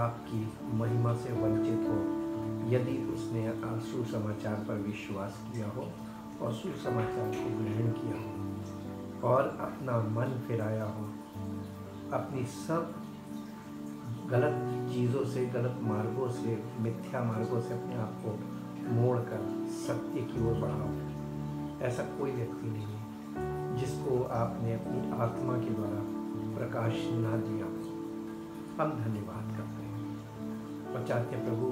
आपकी महिमा से वंचित हो, यदि उसने आँसू समाचार पर विश्वास किया हो और सुसमाचार को ग्रहण किया हो और अपना मन फिराया हो, अपनी सब गलत चीज़ों से, गलत मार्गों से, मिथ्या मार्गों से अपने आप को मोड़ कर सत्य की ओर बढ़ाओ। ऐसा कोई व्यक्ति नहीं है जिसको आपने अपनी आत्मा के द्वारा प्रकाश ना दिया। हम धन्यवाद। चाहते हैं, प्रभु,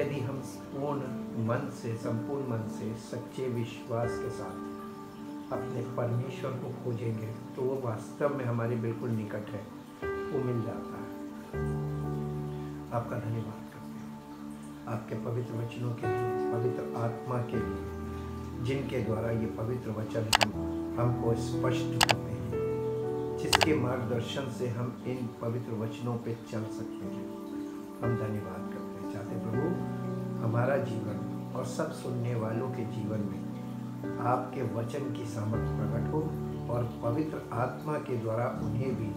यदि हम पूर्ण मन से, संपूर्ण मन से सच्चे विश्वास के साथ अपने परमेश्वर को खोजेंगे तो वो वास्तव में हमारे बिल्कुल निकट है। वो मिल जाता है। आपका धन्यवाद करते हैं। आपके पवित्र वचनों के लिए, पवित्र आत्मा के लिए, जिनके द्वारा ये पवित्र वचन हम, हमको स्पष्ट होते हैं, जिसके मार्गदर्शन से हम इन पवित्र वचनों पे चल सकते हैं। हम धन्यवाद करते हैं। चाहते प्रभु, हमारा जीवन और सब सुनने वालों के जीवन में आपके वचन की सामर्थ्य प्रकट हो और पवित्र आत्मा के द्वारा उन्हें भी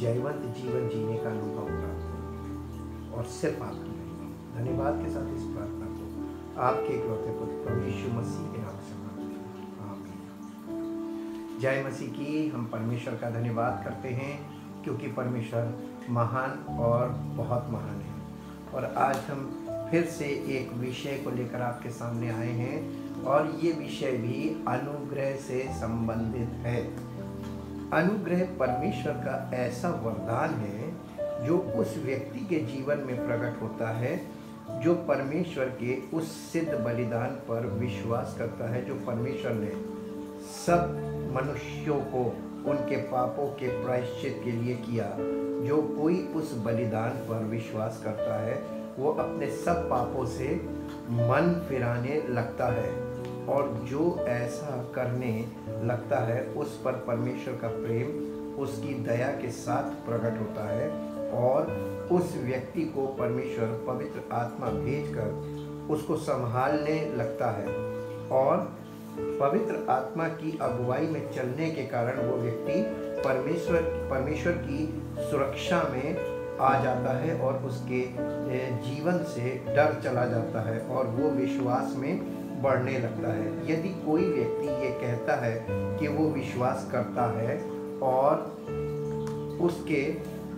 जयवंत जीवन जीने का अनुभव प्राप्त हो और सिर्फ़ आपकी धन्यवाद के साथ इस प्रार्थना को आपके इकलौते पुत्र प्रभु यीशु मसीह के नाम से जय मसीह की हम परमेश्वर का धन्यवाद करते हैं, क्योंकि परमेश्वर महान और बहुत महान है। और आज हम फिर से एक विषय को लेकर आपके सामने आए हैं और ये विषय भी अनुग्रह से संबंधित है। अनुग्रह परमेश्वर का ऐसा वरदान है जो उस व्यक्ति के जीवन में प्रकट होता है, जो परमेश्वर के उस सिद्ध बलिदान पर विश्वास करता है, जो परमेश्वर ने सब मनुष्यों को, उनके पापों के प्रायश्चित के लिए किया। जो कोई उस बलिदान पर विश्वास करता है, वो अपने सब पापों से मन फिराने लगता है। और जो ऐसा करने लगता है, उस पर परमेश्वर का प्रेम, उसकी दया के साथ प्रकट होता है। और उस व्यक्ति को परमेश्वर पवित्र आत्मा भेजकर उसको संभालने लगता है। और पवित्र आत्मा की अगुवाई में चलने के कारण वो व्यक्ति परमेश्वर परमेश्वर की सुरक्षा में आ जाता है और उसके जीवन से डर चला जाता है और वो विश्वास में बढ़ने लगता है। यदि कोई व्यक्ति ये कहता है कि वो विश्वास करता है और उसके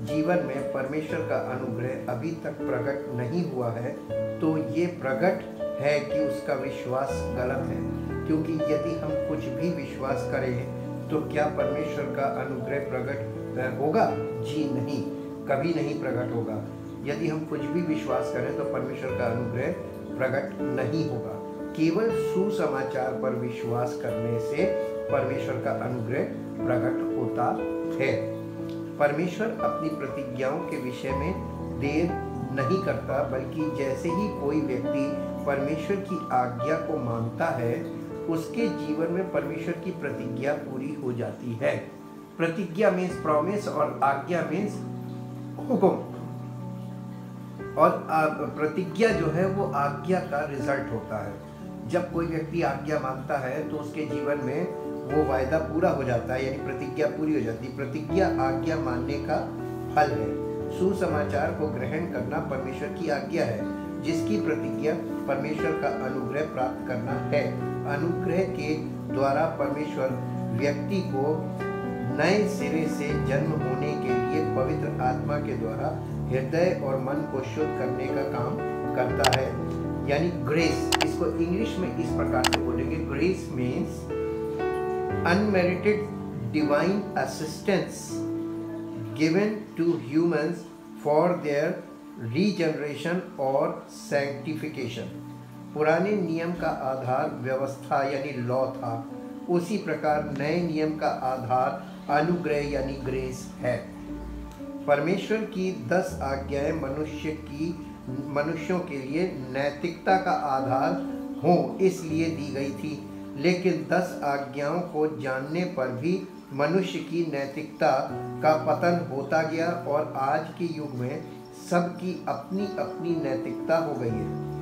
जीवन में परमेश्वर का अनुग्रह अभी तक प्रकट नहीं हुआ है तो ये प्रकट है कि उसका विश्वास गलत है। क्योंकि यदि हम कुछ भी विश्वास करें तो क्या परमेश्वर का अनुग्रह प्रकट होगा, जी नहीं, कभी नहीं प्रकट होगा। यदि हम कुछ भी विश्वास करें तो परमेश्वर का अनुग्रह प्रकट नहीं होगा। केवल सुसमाचार पर विश्वास करने से परमेश्वर का अनुग्रह प्रकट होता है। परमेश्वर अपनी प्रतिज्ञाओं के विषय में देर नहीं करता, बल्कि जैसे ही कोई व्यक्ति परमेश्वर की आज्ञा को मानता है, उसके जीवन में परमेश्वर की प्रतिज्ञा पूरी हो जाती है। प्रतिज्ञा मीन्स प्रॉमिस और आज्ञा मीन्स हुक्म। और प्रतिज्ञा जो है वो आज्ञा का रिज़ल्ट होता है। जब कोई व्यक्ति आज्ञा मानता है तो उसके जीवन में वो वायदा पूरा हो जाता है, यानी प्रतिज्ञा पूरी हो जाती है। प्रतिज्ञा आज्ञा मानने का फल है। सुसमाचार को ग्रहण करना परमेश्वर की आज्ञा है, जिसकी प्रतिज्ञा परमेश्वर का अनुग्रह प्राप्त करना है। अनुग्रह के द्वारा परमेश्वर व्यक्ति को नए सिरे से जन्म होने के लिए पवित्र आत्मा के द्वारा हृदय और मन को शुद्ध करने का काम करता है। यानी ग्रेस इसको इंग्लिश में इस प्रकार से बोलेंगे। Grace means unmerited divine assistance given to humans for their regeneration और सैंक्टिफिकेशन पुराने नियम का आधार व्यवस्था, यानी लॉ था। उसी प्रकार नए नियम का आधार अनुग्रह यानी ग्रेस है। परमेश्वर की दस आज्ञाएँ मनुष्य की, मनुष्यों के लिए नैतिकता का आधार हो, इसलिए दी गई थी। लेकिन दस आज्ञाओं को जानने पर भी मनुष्य की नैतिकता का पतन होता गया और आज के युग में सबकी अपनी अपनी नैतिकता हो गई है।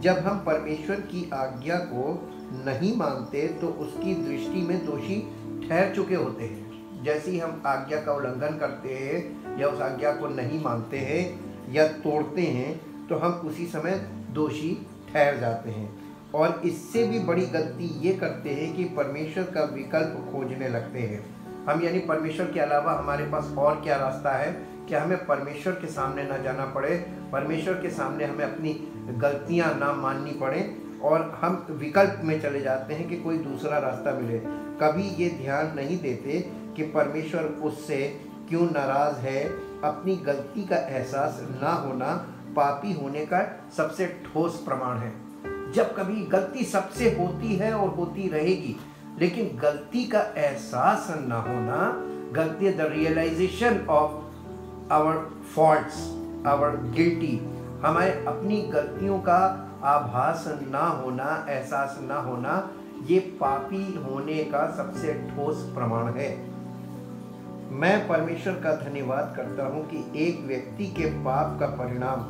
जब हम परमेश्वर की आज्ञा को नहीं मानते तो उसकी दृष्टि में दोषी ठहर चुके होते हैं। जैसे हम आज्ञा का उल्लंघन करते हैं या उस आज्ञा को नहीं मानते हैं या तोड़ते हैं तो हम उसी समय दोषी ठहर जाते हैं। और इससे भी बड़ी गलती ये करते हैं कि परमेश्वर का विकल्प खोजने लगते हैं। हम यानी परमेश्वर के अलावा हमारे पास और क्या रास्ता है? कि हमें परमेश्वर के सामने ना जाना पड़े? परमेश्वर के सामने हमें अपनी गलतियाँ ना माननी पड़े? और हम विकल्प में चले जाते हैं कि कोई दूसरा रास्ता मिले। कभी ये ध्यान नहीं देते कि परमेश्वर उससे क्यों नाराज़ है? अपनी गलती का एहसास ना होना पापी होने का सबसे ठोस प्रमाण है। जब कभी गलती सबसे होती है और होती रहेगी, लेकिन गलती का एहसास ना होना, गलती the realization of our faults our guilty हमारे अपनी गलतियों का आभास ना होना, एहसास ना होना, ये पापी होने का सबसे ठोस प्रमाण है। मैं परमेश्वर का धन्यवाद करता हूँ कि एक व्यक्ति के पाप का परिणाम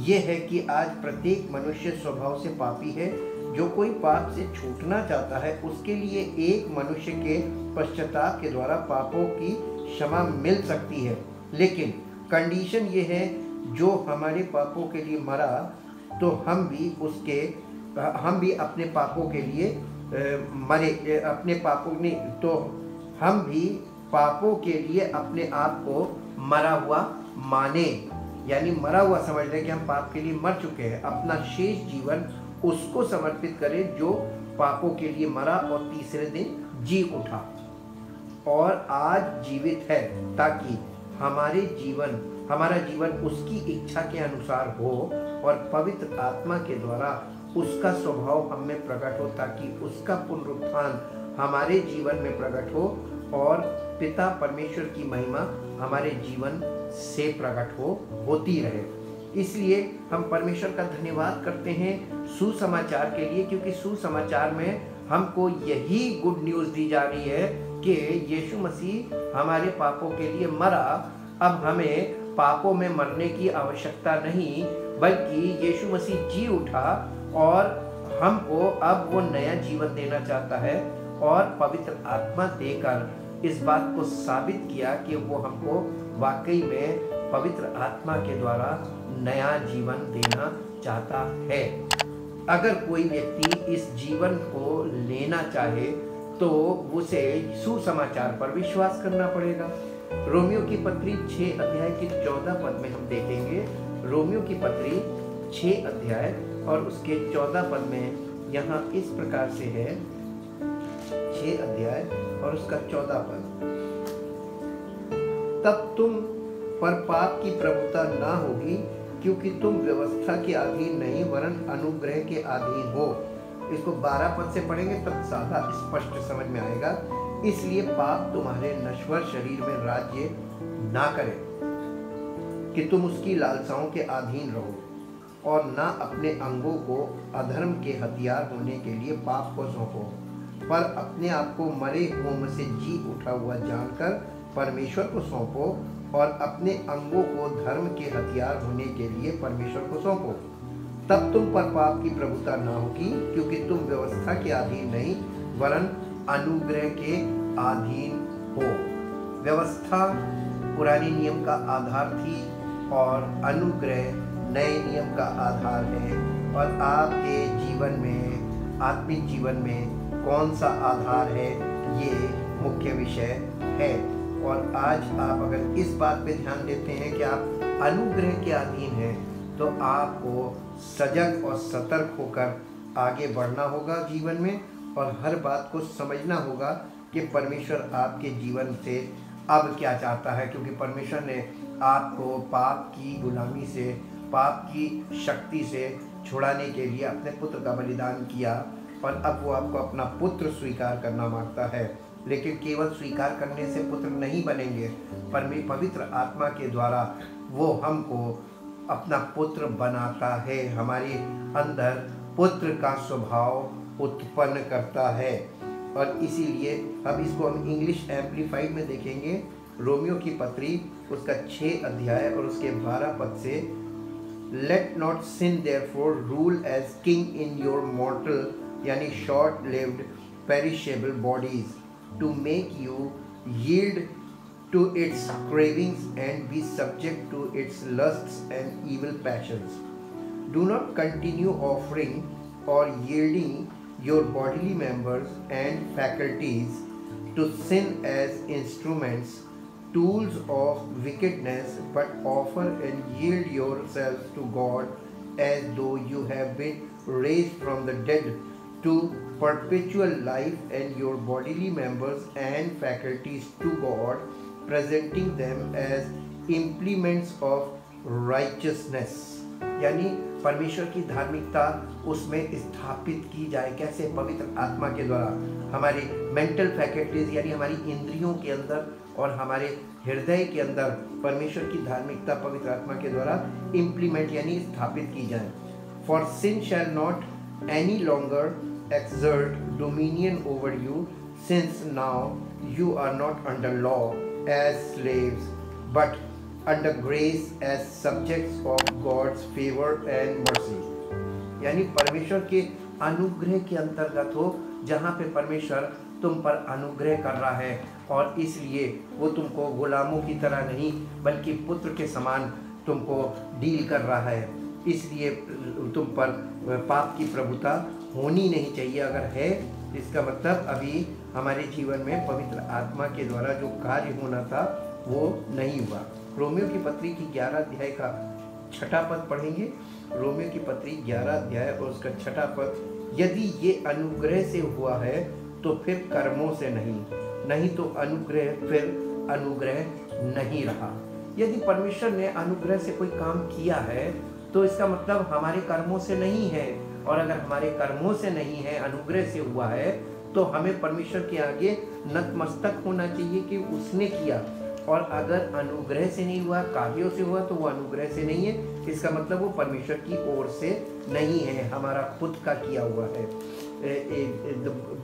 ये है कि आज प्रत्येक मनुष्य स्वभाव से पापी है। जो कोई पाप से छूटना चाहता है, उसके लिए एक मनुष्य के पश्चाताप के द्वारा पापों की क्षमा मिल सकती है। लेकिन कंडीशन ये है, जो हमारे पापों के लिए मरा तो हम भी उसके, हम भी अपने पापों के लिए मरे अपने पापों ने तो हम भी पापों के लिए अपने आप को मरा हुआ माने। यानी मरा हुआ समझ लें कि हम पाप के लिए मर चुके हैं। अपना शेष जीवन उसको समर्पित करें जो पापों के लिए मरा और तीसरे दिन जी उठा। और आज जीवित है ताकि हमारे जीवन, हमारा जीवन उसकी इच्छा के अनुसार हो और पवित्र आत्मा के द्वारा उसका स्वभाव हम में प्रकट हो ताकि उसका पुनरुत्थान हमारे जीवन में प्रकट हो। और पिता परमेश्वर की महिमा हमारे जीवन से प्रकट हो, होती रहे। इसलिए हम परमेश्वर का धन्यवाद करते हैं सुसमाचार के लिए, क्योंकि सुसमाचार में हमको यही गुड न्यूज़ दी जा रही है कि यीशु मसीह हमारे पापों के लिए मरा। अब हमें पापों में मरने की आवश्यकता नहीं, बल्कि यीशु मसीह जी उठा और हमको अब वो नया जीवन देना चाहता है और पवित्र आत्मा देकर इस बात को साबित किया कि वो हमको वाकई में पवित्र आत्मा के द्वारा नया जीवन देना चाहता है। अगर कोई व्यक्ति इस जीवन को लेना चाहे तो उसे सुसमाचार पर विश्वास करना पड़ेगा। रोमियो की पत्री छह अध्याय के चौदह पद में हम देखेंगे। रोमियो की पत्री छह अध्याय और उसके चौदह पद में यहाँ इस प्रकार से है। छह अध्याय और उसका चौदह पद। तब तुम पर पाप की प्रभुता ना होगी, क्योंकि तुम व्यवस्था के अधीन नहीं, वरन अनुग्रह के अधीन हो। इसको बारह पद से पढ़ेंगे, तब ज़्यादा स्पष्ट समझ में आएगा। इसलिए पाप तुम्हारे नश्वर शरीर में राज्य ना करे, कि तुम उसकी लालसाओं के अधीन रहो, और ना अपने अंगों को अधर्म के हथियार होने के लिए पाप को सौंपो। पर अपने आप को मरे होम से जी उठा हुआ जानकर परमेश्वर को सौंपो और अपने अंगों को धर्म के हथियार होने के लिए परमेश्वर को सौंपो। तब तुम पर पाप की प्रभुता ना होगी, क्योंकि तुम व्यवस्था के अधीन नहीं, वरन अनुग्रह के अधीन हो। व्यवस्था पुरानी नियम का आधार थी और अनुग्रह नए नियम का आधार है। और आपके जीवन में, आत्मिक जीवन में कौन सा आधार है, ये मुख्य विषय है। और आज आप अगर इस बात पे ध्यान देते हैं कि आप अनुग्रह के अधीन हैं तो आपको सजग और सतर्क होकर आगे बढ़ना होगा जीवन में और हर बात को समझना होगा कि परमेश्वर आपके जीवन से अब क्या चाहता है। क्योंकि परमेश्वर ने आपको पाप की गुलामी से, पाप की शक्ति से छुड़ाने के लिए अपने पुत्र का बलिदान किया। और अब वो आपको अपना पुत्र स्वीकार करना माँगता है। लेकिन केवल स्वीकार करने से पुत्र नहीं बनेंगे पर भी पवित्र आत्मा के द्वारा वो हमको अपना पुत्र बनाता है। हमारे अंदर पुत्र का स्वभाव उत्पन्न करता है। और इसीलिए अब इसको हम इंग्लिश एम्पलीफाइड में देखेंगे। रोमियो की पत्री, उसका छः अध्याय और उसके बारह पद से let not sin therefore rule as king in your mortal यानी short lived perishable bodies to make you yield to its cravings and be subject to its lusts and evil passions. Do not continue offering or yielding your bodily members and faculties to sin as instruments, tools of wickedness, but offer and yield yourselves to God as though you have been raised from the dead to perpetual life and your bodily members and faculties to God, presenting them as implements of righteousness. यानी परमेश्वर की धार्मिकता उसमें स्थापित की जाए। कैसे? पवित्र आत्मा के द्वारा। हमारी मेंटल फैकल्टीज यानी हमारी इंद्रियों के अंदर और हमारे हृदय के अंदर परमेश्वर की धार्मिकता, पवित्र आत्मा के द्वारा इम्प्लीमेंट यानी स्थापित की जाए। For sin shall not any longer exert dominion over you since now you are not under law as slaves, but under grace as subjects of God's favor and mercy. यानी परमेश्वर के अनुग्रह के अंतर्गत हो जहाँ पे परमेश्वर तुम पर अनुग्रह कर रहा है और इसलिए वो तुमको गुलामों की तरह नहीं बल्कि पुत्र के समान तुमको डील कर रहा है इसलिए तुम पर पाप की प्रभुता होनी नहीं चाहिए, अगर है, इसका मतलब अभी हमारे जीवन में पवित्र आत्मा के द्वारा जो कार्य होना था, वो नहीं हुआ। रोमियो की पत्री की ग्यारह अध्याय का छठा पद पढ़ेंगे। रोमियो की पत्री ग्यारह अध्याय और उसका छठा पद, यदि ये अनुग्रह से हुआ है तो फिर कर्मों से नहीं। नहीं तो अनुग्रह, फिर अनुग्रह नहीं रहा। यदि परमेश्वर ने अनुग्रह से कोई काम किया है तो इसका मतलब हमारे कर्मों से नहीं है। और अगर हमारे कर्मों से नहीं है, अनुग्रह से हुआ है तो हमें परमेश्वर के आगे नतमस्तक होना चाहिए कि उसने किया। और अगर अनुग्रह से नहीं हुआ, कार्यों से हुआ तो वो अनुग्रह से नहीं है। इसका मतलब वो परमेश्वर की ओर से नहीं है, हमारा खुद का किया हुआ है।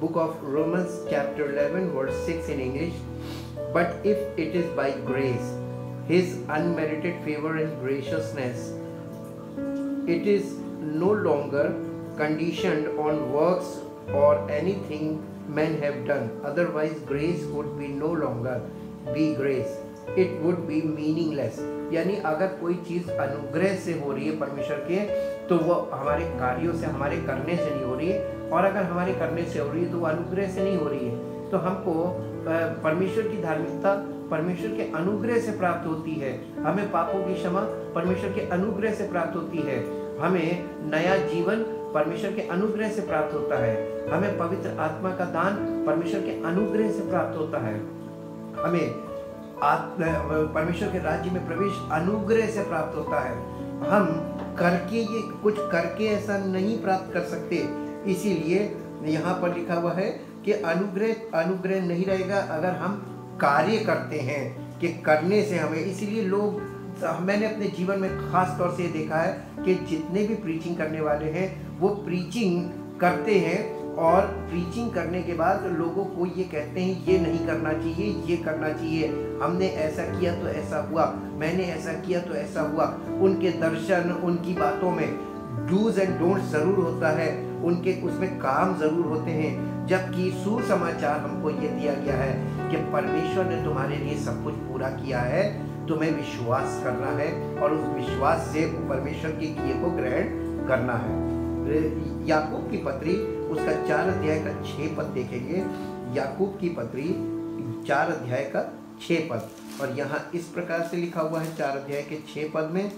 Book of Romans chapter 11 verse 6 in English but if it is by grace his unmerited favor and graciousness it is no longer conditioned on works or anything men have done otherwise grace would be no longer be grace it would be meaningless यानी अगर कोई चीज़ अनुग्रह से हो रही है परमेश्वर के तो वो हमारे कार्यों से हमारे करने से नहीं हो रही है और अगर हमारे करने से हो रही है तो वो अनुग्रह से नहीं हो रही है तो हमको परमेश्वर की धार्मिकता परमेश्वर के अनुग्रह से प्राप्त होती है। हमें पापों की क्षमा परमेश्वर के अनुग्रह से प्राप्त होती है। हमें नया जीवन परमेश्वर के अनुग्रह से प्राप्त होता है। हमें पवित्र आत्मा का दान परमेश्वर के अनुग्रह से प्राप्त होता है। हमें परमेश्वर के राज्य में प्रवेश अनुग्रह से प्राप्त होता है। हम करके ये कुछ करके ऐसा नहीं प्राप्त कर सकते। इसीलिए यहाँ पर लिखा हुआ है कि अनुग्रह अनुग्रह नहीं रहेगा अगर हम कार्य करते हैं, कि करने से हमें, इसीलिए लोग, मैंने अपने जीवन में खास तौर से देखा है कि जितने भी प्रीचिंग करने वाले हैं, वो प्रीचिंग करते हैं और प्रीचिंग करने के बाद लोगों को ये कहते हैं, ये नहीं करना चाहिए, ये करना चाहिए। हमने ऐसा किया तो ऐसा हुआ, मैंने ऐसा किया तो ऐसा हुआ। उनके दर्शन, उनकी बातों में डूज एंड डोंट ज़रूर होता है, उनके उसमें काम ज़रूर होते हैं। जबकि सुसमाचार हमको ये दिया गया है कि परमेश्वर ने तुम्हारे लिए सब कुछ पूरा किया है। तुम्हें विश्वास करना है और उस विश्वास से परमेश्वर के किए को ग्रहण करना है। याकूब की पत्री, उसका चार अध्याय का छः पद देखेंगे। याकूब की पत्री, चार अध्याय का छः पद। और यहाँ इस प्रकार से लिखा हुआ है, चार अध्याय के छः पद में।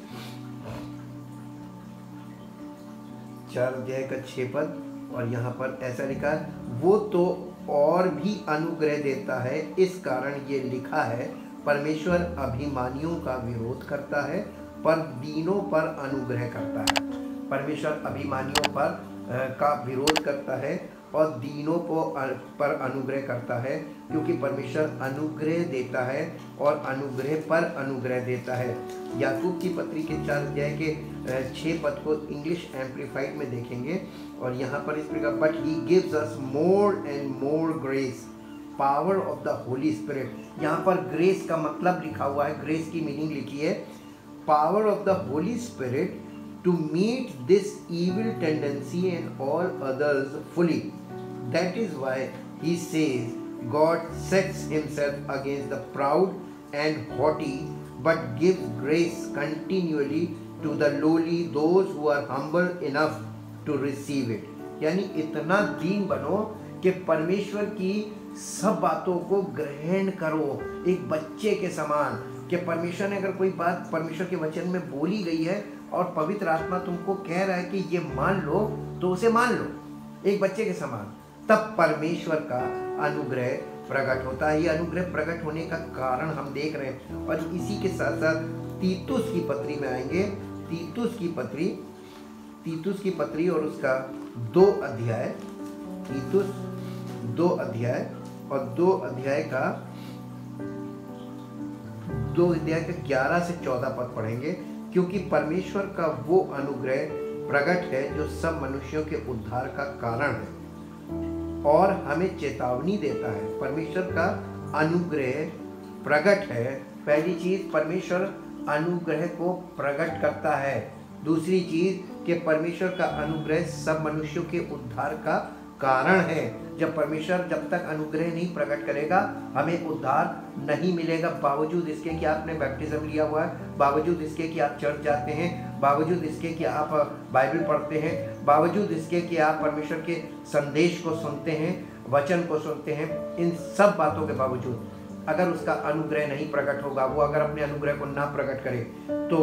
चार अध्याय का छः पद। और यहाँ पर ऐसा लिखा है, वो तो और भी अनुग्रह देता है, इस कारण ये लिखा है, परमेश्वर अभिमानियों का विरोध करता है, पर दीनों पर अनुग्रह करता है। परमेश्वर अभिमानियों पर का विरोध करता है और दीनों को पर अनुग्रह करता है, क्योंकि परमेश्वर अनुग्रह देता है और अनुग्रह पर अनुग्रह देता है याकूब की पत्री के चार अध्याय के छः पद को इंग्लिश एम्पलीफाइड में देखेंगे, और यहाँ पर इस प्रकार but he gives us more and more grace power of the Holy Spirit यहाँ पर ग्रेस का मतलब लिखा हुआ है ग्रेस की मीनिंग लिखी है power of the Holy Spirit to meet this evil tendency and all others fully. That is why he says God sets himself against the proud and haughty, but gives grace continually to the lowly, those who are humble enough to receive it. यानी इतना दीन बनो कि परमेश्वर की सब बातों को ग्रहण करो एक बच्चे के समान कि परमेश्वर ने अगर कोई बात परमेश्वर के वचन में बोली गई है और पवित्र आत्मा तुमको कह रहा है कि ये मान लो तो उसे मान लो एक बच्चे के समान तब परमेश्वर का अनुग्रह प्रकट होता है। ये अनुग्रह प्रकट होने का कारण हम देख रहे हैं। और इसी के साथ साथ तीतुस की पत्री में आएँगे। तीतुस की पत्री, तीतुस की पत्री और उसका दो अध्याय। तीतुस, दो अध्याय और दो अध्याय का, दो अध्याय के ग्यारह से चौदह पद पढ़ेंगे। क्योंकि परमेश्वर का वो अनुग्रह प्रकट है जो सब मनुष्यों के उद्धार का कारण है। और हमें चेतावनी देता है। परमेश्वर का अनुग्रह प्रकट है। पहली चीज़, परमेश्वर अनुग्रह को प्रकट करता है। दूसरी चीज़ कि परमेश्वर का अनुग्रह सब मनुष्यों के उद्धार का कारण है। जब परमेश्वर जब तक अनुग्रह नहीं प्रकट करेगा, हमें उद्धार नहीं मिलेगा। बावजूद इसके कि आपने बैप्टिज्म लिया हुआ है, बावजूद इसके कि आप चर्च जाते हैं, बावजूद इसके कि आप बाइबल पढ़ते हैं, बावजूद इसके कि आप परमेश्वर के संदेश को सुनते हैं, वचन को सुनते हैं, इन सब बातों के बावजूद अगर उसका अनुग्रह नहीं प्रकट होगा, वो अगर अपने अनुग्रह को ना प्रकट करे तो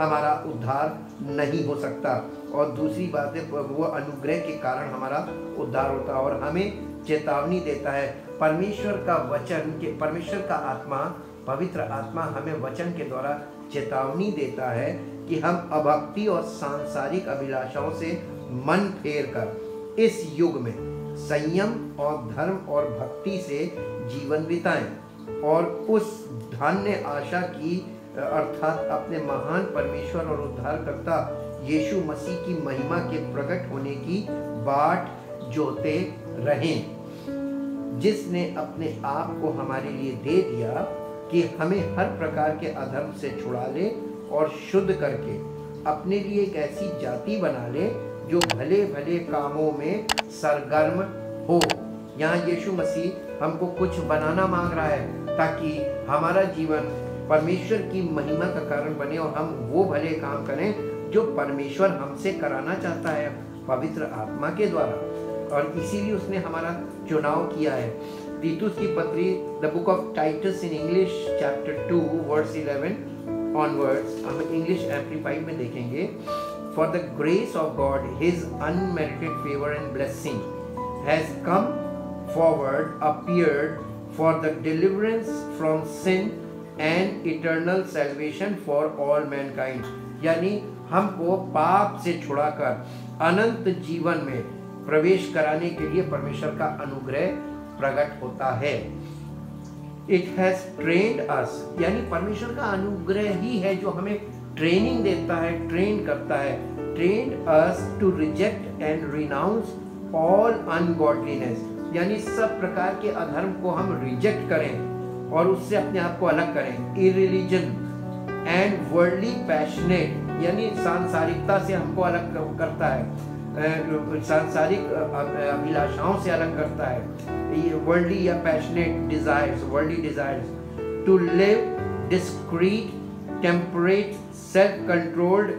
हमारा उद्धार नहीं हो सकता। और दूसरी बात है वो अनुग्रह के कारण हमारा उद्धार होता है और हमें चेतावनी देता है। परमेश्वर का वचन के, परमेश्वर का आत्मा, पवित्र आत्मा हमें वचन के द्वारा चेतावनी देता है कि हम अभक्ति और सांसारिक अभिलाषाओं से मन फेर कर इस युग में संयम और धर्म और भक्ति से जीवन बिताएँ और उस धन्य आशा की, अर्थात अपने महान परमेश्वर और उद्धारकर्ता यीशु मसीह की महिमा के प्रकट होने की बाट जोते रहें। जिसने अपने आप को हमारे लिए दे दिया कि हमें हर प्रकार के अधर्म से छुड़ा ले और शुद्ध करके अपने लिए एक ऐसी जाति बना ले जो भले भले कामों में सरगर्म हो। यहाँ यीशु मसीह हमको कुछ बनाना मांग रहा है ताकि हमारा जीवन परमेश्वर की महिमा का कारण बने और हम वो भले काम करें जो परमेश्वर हमसे कराना चाहता है, पवित्र आत्मा के द्वारा। और इसीलिए उसने हमारा चुनाव किया है। तीतुस की पत्री the book of Titus in English chapter two words eleven onwards हम इंग्लिश एम्पलीफाइड में देखेंगे। For the grace of God his unmerited favour and blessing has come forward appeared for the deliverance from sin and eternal salvation for all mankind यानी हमको पाप से छुड़ाकर अनंत जीवन में प्रवेश कराने के लिए परमेश्वर का अनुग्रह प्रकट होता है। इट हैज़ ट्रेंड अस यानी परमेश्वर का अनुग्रह ही है जो हमें ट्रेनिंग देता है ट्रेन करता है। Train us to reject and renounce all ungodliness यानी सब प्रकार के अधर्म को हम रिजेक्ट करें और उससे अपने आप को अलग करें। इरिलीजन एंड वर्ल्डली पैशनेट यानी सांसारिकता से हमको अलग करता है। सांसारिक अभिलाषाओं से अलग करता है। वर्ल्डली या passionate desires worldly desires to live discreet temperate self controlled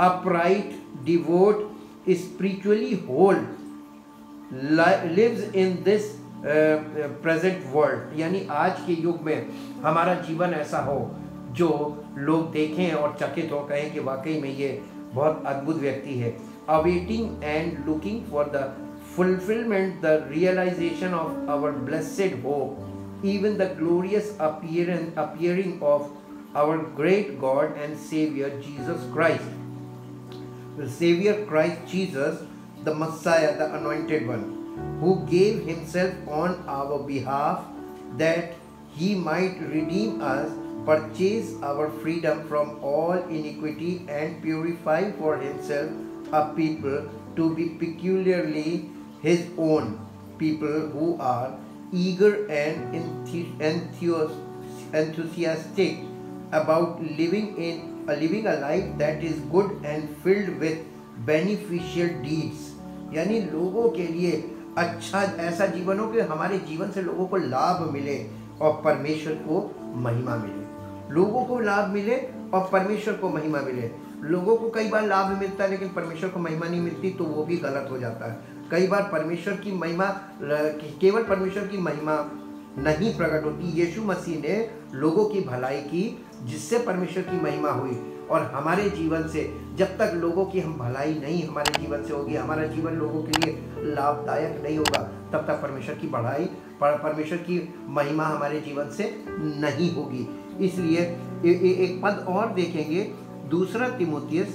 upright devout spiritually whole lives in this present world यानी आज के युग में हमारा जीवन ऐसा हो जो लोग देखें और चकित हो, कहें कि वाकई में ये बहुत अद्भुत व्यक्ति है। Awaiting and looking for the fulfilment the realization of our blessed hope even the glorious appearing of our great God and Saviour Jesus Christ Saviour Christ Jesus the Messiah the anointed one who gave himself on our behalf that he might redeem us purchase our freedom from all iniquity, and purify for himself a people to be peculiarly his own people who are eager and enthusiastic about living in a living a life that is good and filled with beneficial deeds यानी लोगों के लिए अच्छा ऐसा जीवन हो कि हमारे जीवन से लोगों को लाभ मिले और परमेश्वर को महिमा मिले लोगों को लाभ मिले और परमेश्वर को महिमा मिले। लोगों को कई बार लाभ मिलता है, लेकिन परमेश्वर को महिमा नहीं मिलती तो वो भी गलत हो जाता है। कई बार परमेश्वर की महिमा केवल परमेश्वर की महिमा नहीं प्रकट होती। यीशु मसीह ने लोगों की भलाई की, जिससे परमेश्वर की महिमा हुई। और हमारे जीवन से, जब तक लोगों की हम भलाई नहीं हमारे जीवन से होगी, हमारा जीवन लोगों के लिए लाभदायक नहीं होगा, तब तक परमेश्वर की बढ़ाई परमेश्वर की महिमा हमारे जीवन से नहीं होगी। इसलिए ए, ए, एक पद और देखेंगे। दूसरा तिमोतियस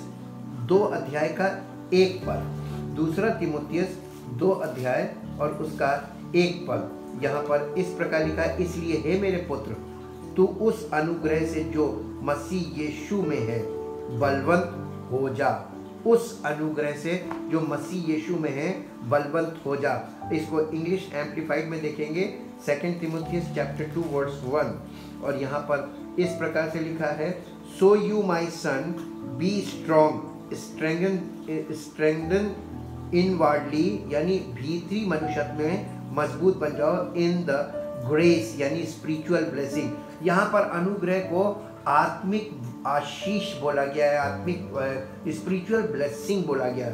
दो अध्याय का एक पद। दूसरा तिमोतियस दो अध्याय और उसका एक पद। यहाँ पर इस प्रकार लिखा इसलिए हे मेरे पुत्र तू उस अनुग्रह से जो मसीह यीशु में है बलवंत हो जा। उस अनुग्रह से जो मसीह यीशु में है, बलवंत हो जा। इसको इंग्लिश एम्पलीफाइड में देखेंगे सेकेंड तिमोथियस चैप्टर टू वर्ड्स वन और यहाँ पर इस प्रकार से लिखा है so you my son be strong strengthen strengthen inwardly यानी भीतरी मनुष्य में मज़बूत बन जाओ इन द ग्रेस यानी स्पिरिचुअल ब्लेसिंग यहाँ पर अनुग्रह को आत्मिक आशीष बोला गया है, आत्मिक स्पिरिचुअल ब्लेसिंग बोला गया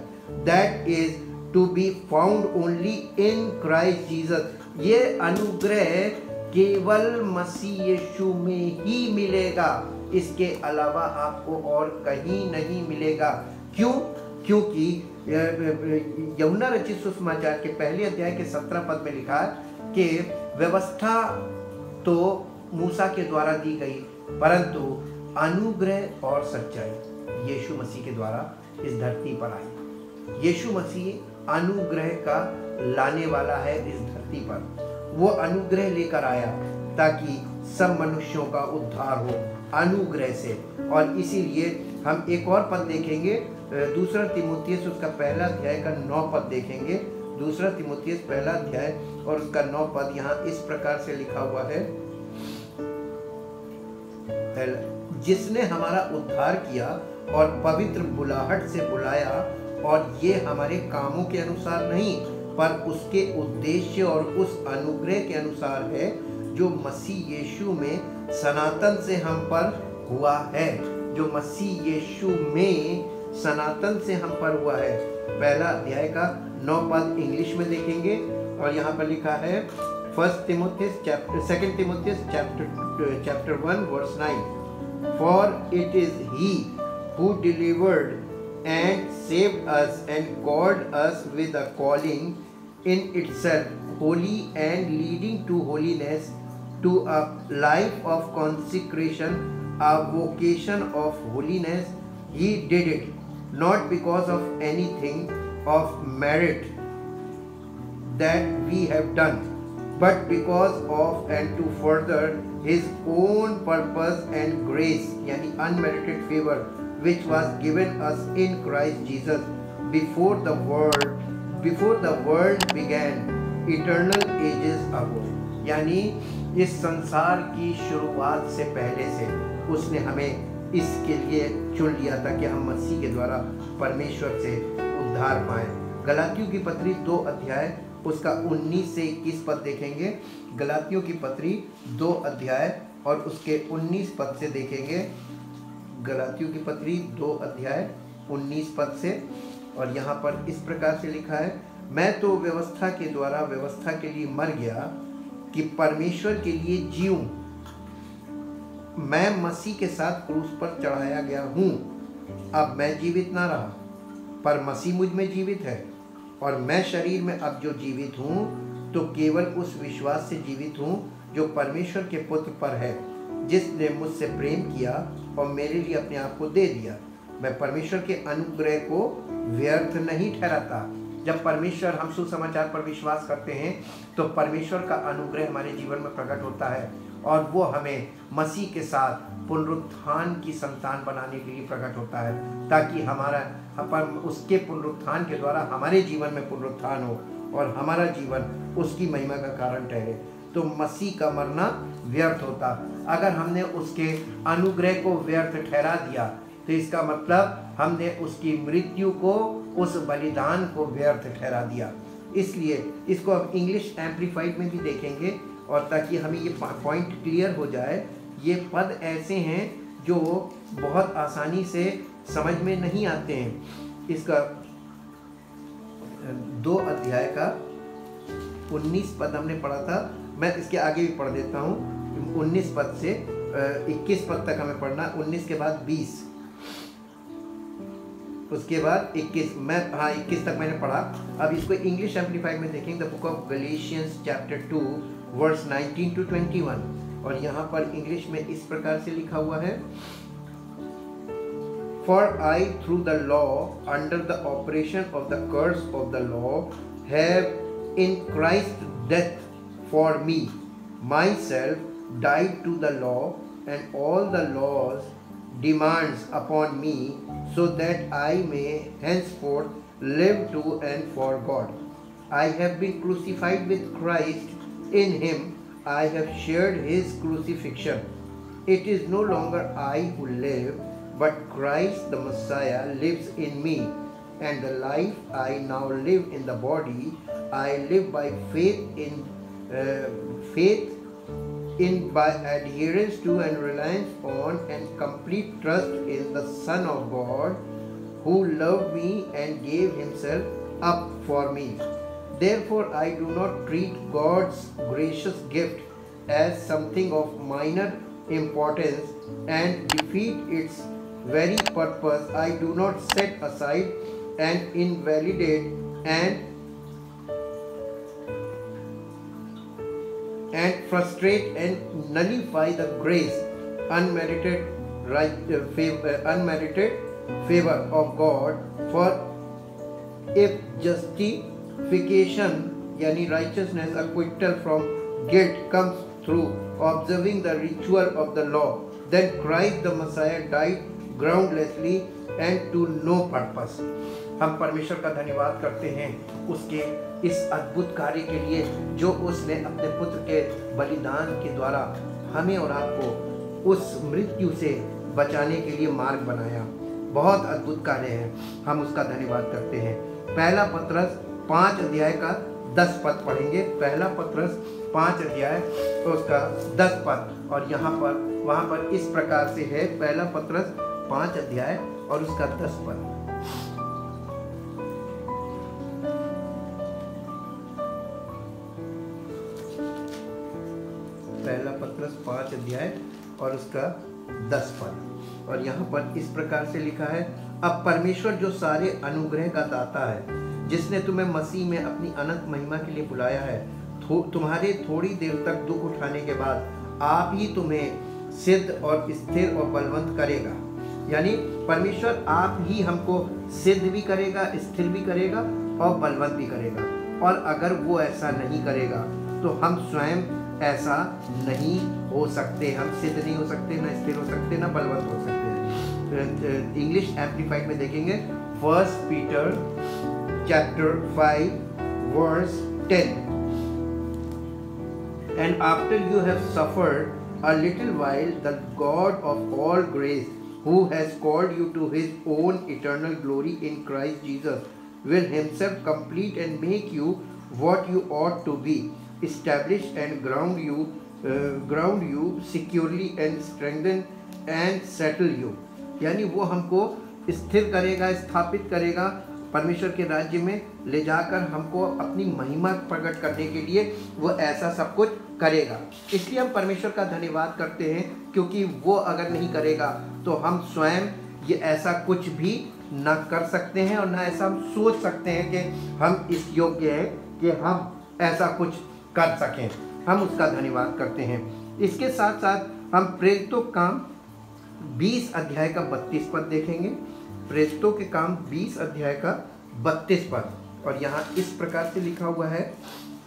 that is to be found only in Christ Jesus ये अनुग्रह केवल मसीह यीशु में ही मिलेगा। इसके अलावा आपको और कहीं नहीं मिलेगा। क्यों? क्योंकि यमुना रचित सुषमाचार के पहले अध्याय के सत्रह पद में लिखा कि व्यवस्था तो मूसा के द्वारा दी गई, परंतु अनुग्रह और सच्चाई यीशु मसीह के द्वारा इस धरती पर आई। यीशु मसीह अनुग्रह का लाने वाला है इस धरती पर। वो अनुग्रह लेकर आया ताकि सब मनुष्यों का उद्धार हो अनुग्रह से। और इसीलिए हम एक और पद देखेंगे दूसरा तिमोथियस, उसका पहला अध्याय का नौ पद देखेंगे। दूसरा तिमोथियस, पहला अध्याय और उसका नौ पद यहाँ इस प्रकार से लिखा हुआ है। जिसने हमारा उद्धार किया और पवित्र बुलाहट से बुलाया, और ये हमारे कामों के अनुसार नहीं, पर उसके उद्देश्य और उस अनुग्रह के अनुसार है, जो मसीह यीशु में सनातन से हम पर हुआ है। जो मसीह यीशु में सनातन से हम पर हुआ है। पहला अध्याय का नौ पद इंग्लिश में देखेंगे, और यहाँ पर लिखा है फ़र्स्ट तिमोथियस chapter second Timothy chapter chapter one verse nine for it is He who delivered and saved us and called us with a calling in itself holy and leading to holiness, to a life of consecration, a vocation of holiness. He did it not because of anything of merit that we have done, but because of and to further his own purpose and grace, yani unmerited favor, which was given us in Christ Jesus before the world, before the world began, eternal ages ago. यानी इस संसार की शुरुआत से पहले से उसने हमें इसके लिए चुन लिया था कि हम मसीह के द्वारा परमेश्वर से उद्धार पाए गलातियों की पत्री दो अध्याय उसका 19 से 21 पद देखेंगे। गलातियों की पत्री, दो अध्याय, और उसके 19 पद से देखेंगे। गलातियों की पत्री, दो अध्याय 19 पद से। और यहाँ पर इस प्रकार से लिखा है, मैं तो व्यवस्था के द्वारा, व्यवस्था के लिए मर गया कि परमेश्वर के लिए जीऊँ। मैं मसीह के साथ क्रूस पर चढ़ाया गया हूँ। अब मैं जीवित ना रहा, पर मसीह मुझमें जीवित है। और मैं शरीर में अब जो जीवित हूँ तो केवल उस विश्वास से जीवित हूँ, जो परमेश्वर के पुत्र पर है, जिसने मुझसे प्रेम किया और मेरे लिए अपने आप को दे दिया। मैं परमेश्वर के अनुग्रह को व्यर्थ नहीं ठहराता। जब परमेश्वर हम सुसमाचार पर विश्वास करते हैं तो परमेश्वर का अनुग्रह हमारे जीवन में प्रकट होता है। और वो हमें मसीह के साथ पुनरुत्थान की संतान बनाने के लिए प्रकट होता है, ताकि हमारा पर उसके पुनरुत्थान के द्वारा हमारे जीवन में पुनरुत्थान हो और हमारा जीवन उसकी महिमा का कारण ठहरे। तो मसीह का मरना व्यर्थ होता। अगर हमने उसके अनुग्रह को व्यर्थ ठहरा दिया तो इसका मतलब हमने उसकी मृत्यु को, उस बलिदान को व्यर्थ ठहरा दिया। इसलिए इसको अब इंग्लिश एम्पलीफाइड में भी देखेंगे। और ताकि हमें ये पॉइंट क्लियर हो जाए, ये पद ऐसे हैं जो बहुत आसानी से समझ में नहीं आते हैं। इसका, दो अध्याय का 19 पद हमने पढ़ा था। मैं इसके आगे भी पढ़ देता हूँ। 19 पद से 21 पद तक हमें पढ़ना 19 के बाद 20 उसके बाद 21 मैं हाँ 21 तक मैंने पढ़ा। अब इसको इंग्लिश एम्पलीफाइड में देखेंगे the book of Galatians chapter 2 verse 19 to 21 और यहाँ पर इंग्लिश में इस प्रकार से लिखा हुआ है For I, through the law, under the operation of the curse of the law, have in Christ death for me, myself died to the law and all the law's demands upon me, so that I may henceforth live to and for God. I have been crucified with Christ. in him I have shared his crucifixion. It is no longer I who live but Christ the Messiah lives in me, and the life I now live in the body, I live by faith in uh, faith in by adherence to and reliance on and complete trust in the Son of God, who loved me and gave himself up for me. Therefore, I do not treat God's gracious gift as something of minor importance and defeat its very purpose. I do not set aside and invalidate and and frustrate and nullify the grace unmerited right uh, favor, uh, unmerited favor of God. For if justification, yani righteousness, acquittal from guilt comes through observing the ritual of the law. Then Christ the Messiah died groundlessly and to no purpose हम परमेश्वर का धन्यवाद करते हैं उसके इस अद्भुत कार्य के लिए जो उसने अपने पुत्र के बलिदान के द्वारा हमें और आपको उस मृत्यु से बचाने के लिए मार्ग बनाया। बहुत अद्भुत कार्य है। हम उसका धन्यवाद करते हैं। पहला पत्रस पाँच अध्याय का दस पद पढ़ेंगे। पहला पत्रस, पाँच अध्याय उसका दस पद। और यहाँ पर, वहाँ पर इस प्रकार से है। पहला पत्रस, पाँच अध्याय और उसका दस पद। पहला पत्रस, पाँच अध्याय और उसका दस पद। और यहाँ पर इस प्रकार से लिखा है, अब परमेश्वर जो सारे अनुग्रह का दाता है जिसने तुम्हें मसीह में अपनी अनंत महिमा के लिए बुलाया है थो, तुम्हारे थोड़ी देर तक दुख उठाने के बाद आप ही तुम्हें सिद्ध और स्थिर और बलवंत करेगा। यानी परमेश्वर आप ही हमको सिद्ध भी करेगा स्थिर भी करेगा और बलवंत भी करेगा। और अगर वो ऐसा नहीं करेगा तो हम स्वयं ऐसा नहीं हो सकते। हम सिद्ध नहीं हो सकते ना स्थिर हो सकते ना बलवंत हो सकते। इंग्लिश एम्पलीफाइड में देखेंगे first Peter Chapter five verse ten and after you have suffered a little while the God of all grace who has called you to his own eternal glory in Christ Jesus, will himself complete and make you what you ought to be, establish and ground you, uh, ground you securely and strengthen and settle you. यानी वो हमको स्थिर करेगा स्थापित करेगा परमेश्वर के राज्य में ले जाकर हमको अपनी महिमा प्रकट करने के लिए वो ऐसा सब कुछ करेगा। इसलिए हम परमेश्वर का धन्यवाद करते हैं, क्योंकि वो अगर नहीं करेगा तो हम स्वयं ये ऐसा कुछ भी न कर सकते हैं और न ऐसा हम सोच सकते हैं कि हम इस योग्य हैं कि हम ऐसा कुछ कर सकें। हम उसका धन्यवाद करते हैं। इसके साथ साथ हम प्रेरितों काम 20 अध्याय का 32 पद देखेंगे। प्रेरितों के काम 20 अध्याय का 32 पद। और यहाँ इस प्रकार से लिखा हुआ है,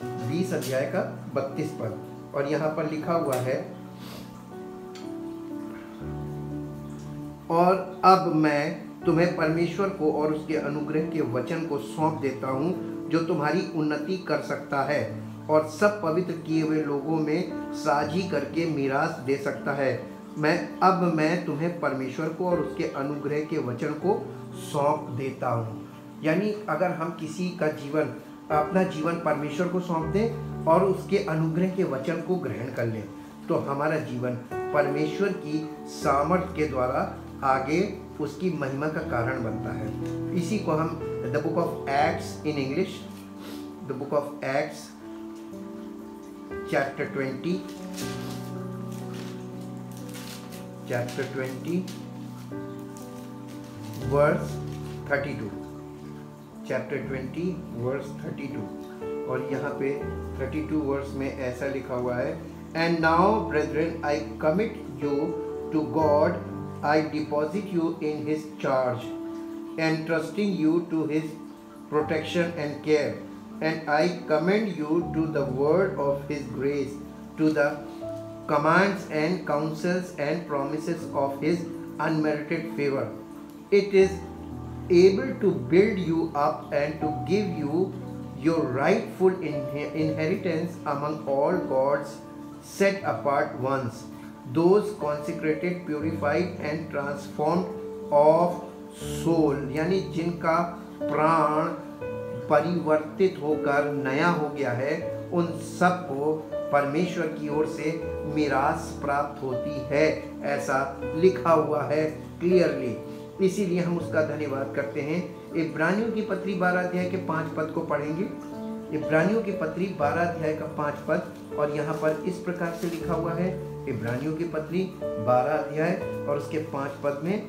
बीस अध्याय का बत्तीस पद। और यहाँ पर लिखा हुआ है, और अब मैं तुम्हें परमेश्वर को और उसके अनुग्रह के वचन को सौंप देता हूँ, जो तुम्हारी उन्नति कर सकता है, और सब पवित्र किए हुए लोगों में साझी करके मीरास दे सकता है। मैं, अब मैं तुम्हें परमेश्वर को और उसके अनुग्रह के वचन को सौंप देता हूँ। यानी अगर हम किसी का जीवन, अपना जीवन परमेश्वर को सौंप दें और उसके अनुग्रह के वचन को ग्रहण कर लें तो हमारा जीवन परमेश्वर की सामर्थ्य के द्वारा आगे उसकी महिमा का कारण बनता है। इसी को हम the book of Acts in English the book of Acts chapter twenty chapter 20 verse 32 chapter 20 thirty two और यहाँ पे 32 वर्स में ऐसा लिखा हुआ है and now brethren I commit you to God I deposit you in his charge and trusting you to his protection and care and I commend you to the word of his grace to the commands and counsels and promises of His unmerited favor. It is able to build you up and to give you your rightful inheritance among all God's set apart ones those consecrated purified and transformed of soul यानी जिनका प्राण परिवर्तित होकर नया हो गया है उन सबको परमेश्वर की ओर से मिरास प्राप्त होती है, ऐसा लिखा हुआ है क्लियरली इसीलिए हम उसका धन्यवाद करते हैं। इब्रानियों की पत्री बारह अध्याय के पाँच पद को पढ़ेंगे। इब्रानियों की पत्री बारह अध्याय का पाँच पद, और यहाँ पर इस प्रकार से लिखा हुआ है। इब्रानियों की पत्री बारह अध्याय, और उसके पाँच पद में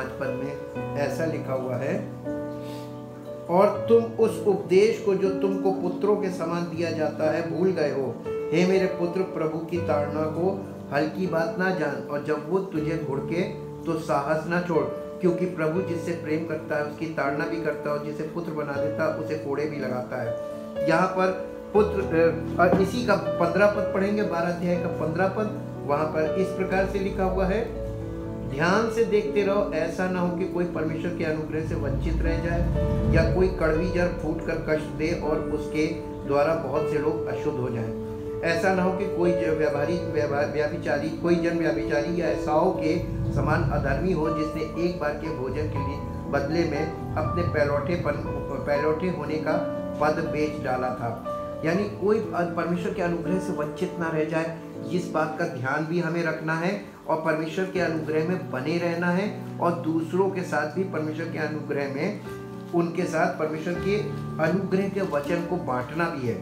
पाँच पद में ऐसा लिखा हुआ है, और तुम उस उपदेश को जो तुमको पुत्रों के समान दिया जाता है, भूल गए हो। हे मेरे पुत्र, प्रभु की ताड़ना को हल्की बात ना जान, और जब वो तुझे घुड़के तो साहस ना छोड़। क्योंकि प्रभु जिससे प्रेम करता है, उसकी ताड़ना भी करता है, और जिसे पुत्र बना देता है, उसे कोड़े भी लगाता है। यहाँ पर पुत्र इसी का पंद्रह पद पढ़ेंगे, बारह अध्याय का पंद्रह पद, वहाँ पर इस प्रकार से लिखा हुआ है ध्यान से देखते रहो, ऐसा ना हो कि कोई परमेश्वर के अनुग्रह से वंचित रह जाए या कोई कड़वी जड़ फूट कर कष्ट दे और उसके द्वारा बहुत से लोग अशुद्ध हो जाएँ। ऐसा ना हो कि कोई व्यापारी व्याभिचारी, कोई जन व्याभिचारी या ऐसाओं के समान अधर्मी हो जिसने एक बार के भोजन के लिए बदले में अपने पैलौठे पन पैलौठे होने का पद बेच डाला था। यानी कोई परमेश्वर के अनुग्रह से वंचित ना रह जाए, इस बात का ध्यान भी हमें रखना है और परमेश्वर के अनुग्रह में बने रहना है और दूसरों के साथ भी परमेश्वर के अनुग्रह में उनके साथ परमेश्वर के अनुग्रह के वचन को बांटना भी है।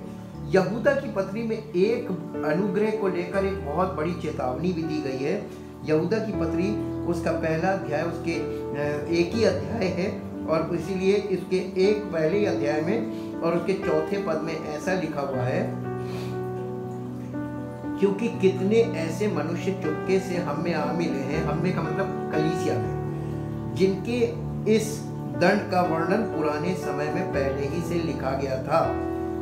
यहूदा की पत्री में एक अनुग्रह को लेकर एक बहुत बड़ी चेतावनी भी दी गई है। यहूदा की पत्री उसका पहला अध्याय, उसके एक ही अध्याय है और इसीलिए इसके एक पहले अध्याय में और उसके चौथे पद में ऐसा लिखा हुआ है। क्योंकि कितने ऐसे मनुष्य चुपके से हम में आ मिले हैं, हम में का मतलब कलीसिया में, जिनके इस दंड का वर्णन पुराने समय में पहले ही से लिखा गया था।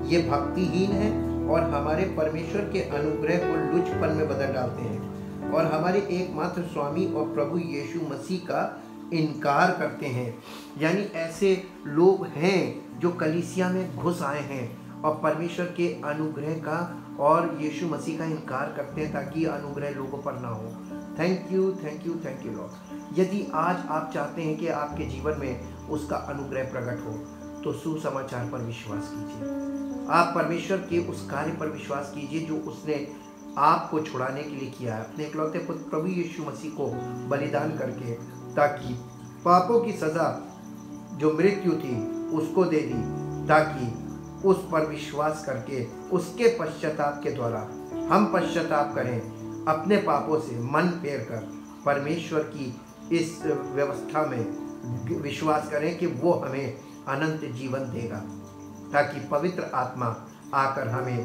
ये भक्तिहीन है और हमारे परमेश्वर के अनुग्रह को लुचपन में बदल डालते हैं और हमारे एकमात्र स्वामी और प्रभु यीशु मसीह का इनकार करते हैं। यानी ऐसे लोग हैं जो कलीसिया में घुस आए हैं और परमेश्वर के अनुग्रह का और यीशु मसीह का इनकार करते हैं ताकि अनुग्रह लोगों पर ना हो। Thank you thank you thank you Lord यदि आज आप चाहते हैं कि आपके जीवन में उसका अनुग्रह प्रकट हो तो सुसमाचार पर विश्वास कीजिए। आप परमेश्वर के उस कार्य पर विश्वास कीजिए जो उसने आपको छुड़ाने के लिए किया है। अपने इकलौते पुत्र प्रभु यीशु मसीह को बलिदान करके, ताकि पापों की सज़ा जो मृत्यु थी, उसको दे दी, ताकि उस पर विश्वास करके, उसके पश्चाताप के द्वारा हम पश्चाताप करें, अपने पापों से मन फेर कर परमेश्वर की इस व्यवस्था में विश्वास करें कि वो हमें अनंत जीवन देगा, ताकि पवित्र आत्मा आकर हमें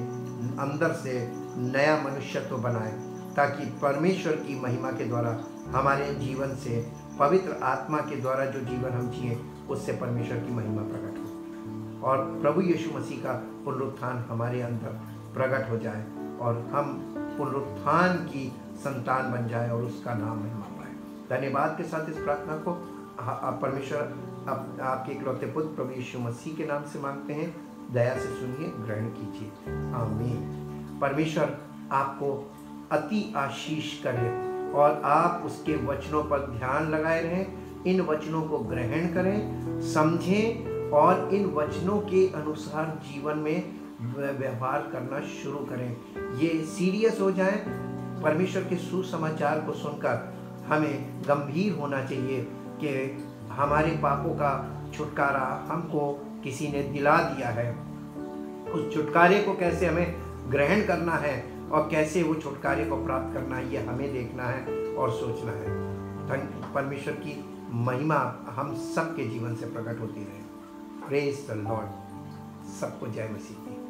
अंदर से नया मनुष्यत्व बनाए, ताकि परमेश्वर की महिमा के द्वारा, हमारे जीवन से पवित्र आत्मा के द्वारा जो जीवन हम जिए, उससे परमेश्वर की महिमा प्रकट हो। और प्रभु यीशु मसीह का पुनरुत्थान हमारे अंदर प्रकट हो जाए और हम पुनरुत्थान की संतान बन जाए और उसका नाम महिमा पाए। धन्यवाद के साथ इस प्रार्थना को। परमेश्वर आप, आपके इकलौते पुत्र प्रभु यीशु मसीह के नाम से मांगते हैं। दया से सुनिए ग्रहण कीजिए। आमीन। परमेश्वर आपको अति आशीष करे और आप उसके वचनों पर ध्यान लगाए रहें। इन वचनों को ग्रहण करें समझें और इन वचनों के अनुसार जीवन में व्यवहार करना शुरू करें। ये सीरियस हो जाए, परमेश्वर के सुसमाचार को सुनकर हमें गंभीर होना चाहिए कि हमारे पापों का छुटकारा हमको किसी ने दिला दिया है। उस छुटकारे को कैसे हमें ग्रहण करना है और कैसे वो छुटकारे को प्राप्त करना है, ये हमें देखना है और सोचना है। परमेश्वर की महिमा हम सबके जीवन से प्रकट होती रहे प्रेज द लॉर्ड सबको जय मसीह की।